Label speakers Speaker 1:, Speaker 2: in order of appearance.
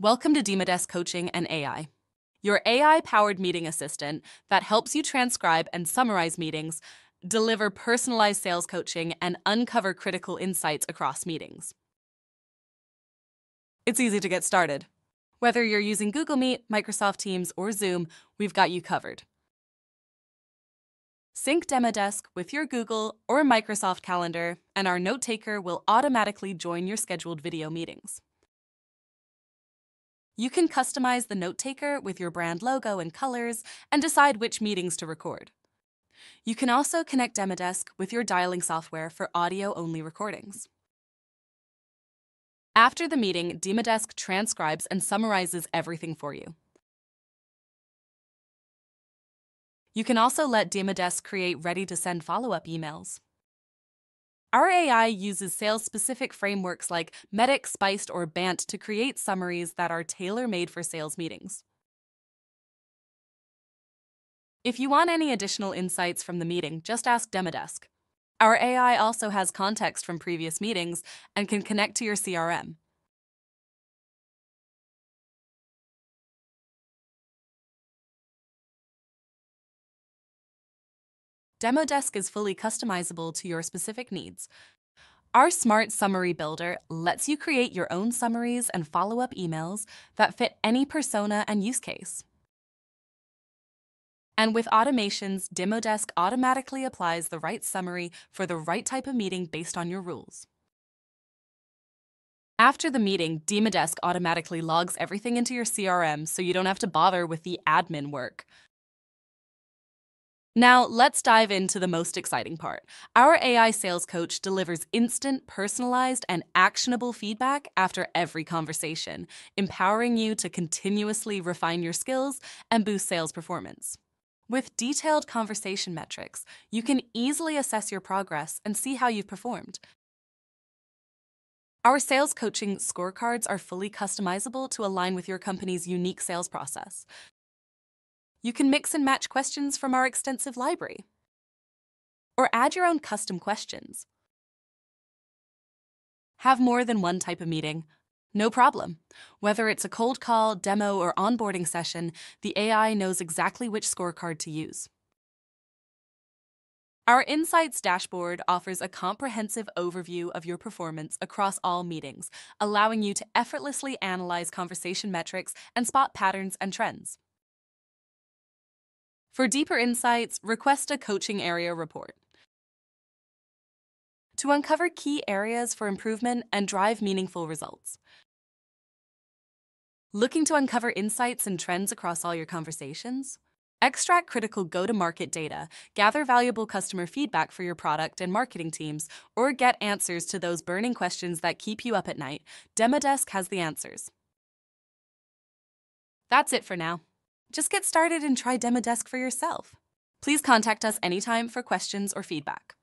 Speaker 1: Welcome to Demodesk Coaching and AI, your AI powered meeting assistant that helps you transcribe and summarize meetings, deliver personalized sales coaching, and uncover critical insights across meetings. It's easy to get started. Whether you're using Google Meet, Microsoft Teams, or Zoom, we've got you covered. Sync Demodesk with your Google or Microsoft Calendar, and our note taker will automatically join your scheduled video meetings. You can customize the note taker with your brand logo and colors and decide which meetings to record. You can also connect Demodesk with your dialing software for audio-only recordings. After the meeting, Demodesk transcribes and summarizes everything for you. You can also let Demodesk create ready-to-send follow-up emails. Our AI uses sales-specific frameworks like MEDDIC, Spiced, or Bant to create summaries that are tailor-made for sales meetings. If you want any additional insights from the meeting, just ask Demodesk. Our AI also has context from previous meetings and can connect to your CRM. Demodesk is fully customizable to your specific needs. Our Smart Summary Builder lets you create your own summaries and follow-up emails that fit any persona and use case. And with automations, Demodesk automatically applies the right summary for the right type of meeting based on your rules. After the meeting, Demodesk automatically logs everything into your CRM so you don't have to bother with the admin work. Now, let's dive into the most exciting part. Our AI sales coach delivers instant, personalized, and actionable feedback after every conversation, empowering you to continuously refine your skills and boost sales performance. With detailed conversation metrics, you can easily assess your progress and see how you've performed. Our sales coaching scorecards are fully customizable to align with your company's unique sales process. You can mix and match questions from our extensive library. Or add your own custom questions. Have more than one type of meeting? No problem. Whether it's a cold call, demo, or onboarding session, the AI knows exactly which scorecard to use. Our Insights dashboard offers a comprehensive overview of your performance across all meetings, allowing you to effortlessly analyze conversation metrics and spot patterns and trends. For deeper insights, request a coaching area report. To uncover key areas for improvement and drive meaningful results. Looking to uncover insights and trends across all your conversations? Extract critical go-to-market data, gather valuable customer feedback for your product and marketing teams, or get answers to those burning questions that keep you up at night, Demodesk has the answers. That's it for now. Just get started and try Demodesk for yourself. Please contact us anytime for questions or feedback.